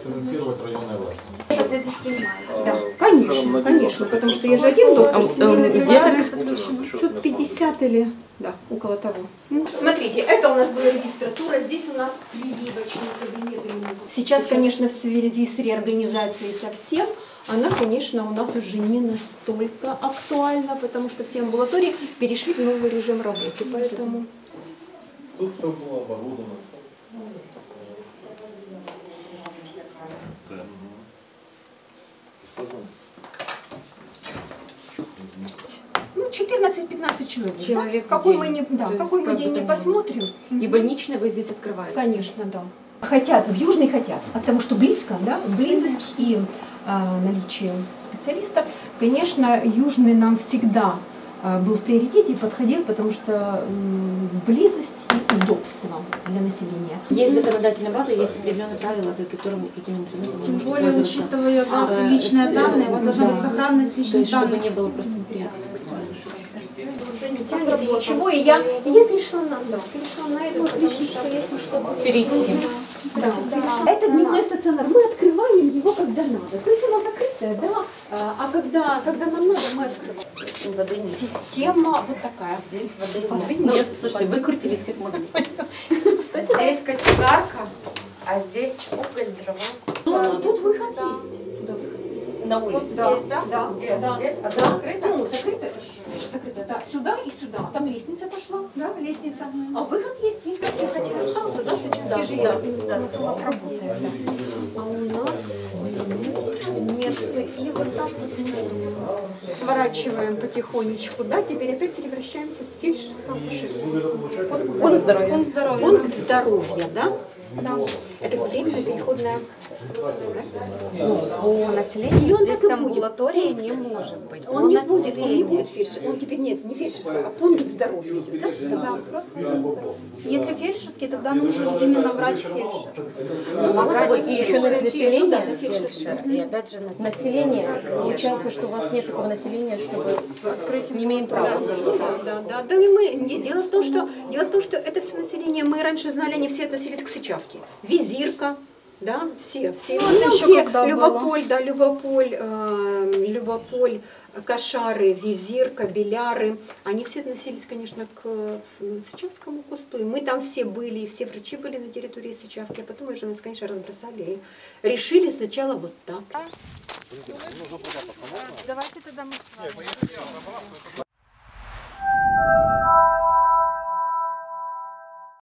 финансировать районная власть. Это здесь принимаете. Да, конечно, конечно, потому что я же один дом, А, э, где-то накрывается 550 или, да, около того. Ну, Смотрите, это у нас была регистратура, здесь у нас прививочный кабинет. Сейчас, конечно, в связи с реорганизацией совсем, она, конечно, у нас уже не настолько актуальна, потому что все амбулатории перешли в новый режим работы, поэтому... Тут все было оборудовано. 14-15 человек. да? Человек в какой день. мы не, да, То какой мы день не посмотрим. И больничные вы здесь открываете? Конечно, да. Хотят, в Южный хотят, потому что близко, да, близость и а, наличие специалистов. Конечно, Южный нам всегда был в приоритете и подходил, потому что близость и удобство для населения. Есть законодательная база, есть определенные правила, по которым каким интернетом Тем более, учитывая у нас А, личные с- данные, у вас должна да. быть сохранность личных есть, чтобы данных. не было просто неприятностей. Тянет, ничего, и я, и я перешла на, да, перешла на это, потому что Перейти. Да. Это дневной стационар. Мы открываем его, когда надо. То есть она закрытая, да, а когда, когда нам надо, мы открываем. Воды нет. Система вот такая. Здесь воды Воды нет. Ну, нет. слушайте, выкрутились как могли. Кстати, здесь кочегарка, а здесь уголь, дрова. Ну, а тут выход есть. Туда выход есть. На Вот улице. здесь, да? Да, Где? да. Здесь? А Да. там открыто? Ну, закрыто, закрыто, да. Сюда и сюда. Там лестница пошла, да, лестница. А выход есть, если хотите остался, да, сейчас Да, же да, есть. да. У нас работает, да. А у нас И вот так вот сворачиваем потихонечку, да, теперь опять превращаемся в фельдшерско-акушерское. Пункт здоровья. Пункт здоровья. Пункт здоровья, да? Да. Это временная переходная Ну, по населению Или он здесь так амбулатории не может быть. Он По не будет, он не будет фельдшер. Он теперь нет, не фельдшерское, а пункт здоровья да? Да, просто пункт здоровья. Если фельдшерский, тогда нужен именно врач-фельдшер. Ну, мало Врач того, и еще на население, ну да, на фельдшер. И опять же население. Население, получается, что у вас нет такого населения, чтобы открыть, не имеем Да, права. да, да, да, да. и мы, не, дело в том, что дело в том, что это все население, мы раньше знали, они все относились к сычавке. Визирка, да, все, все. Ну, это еще когда было. Любополь, да, Любополь, э, Любополь, Кошары, Визирка, Беляры, они все относились, конечно, к Сычавскому кусту. И мы там все были, и все врачи были на территории Сычавки, а потом уже нас, конечно, разбросали и решили сначала вот так. Давайте тогда мы с вами.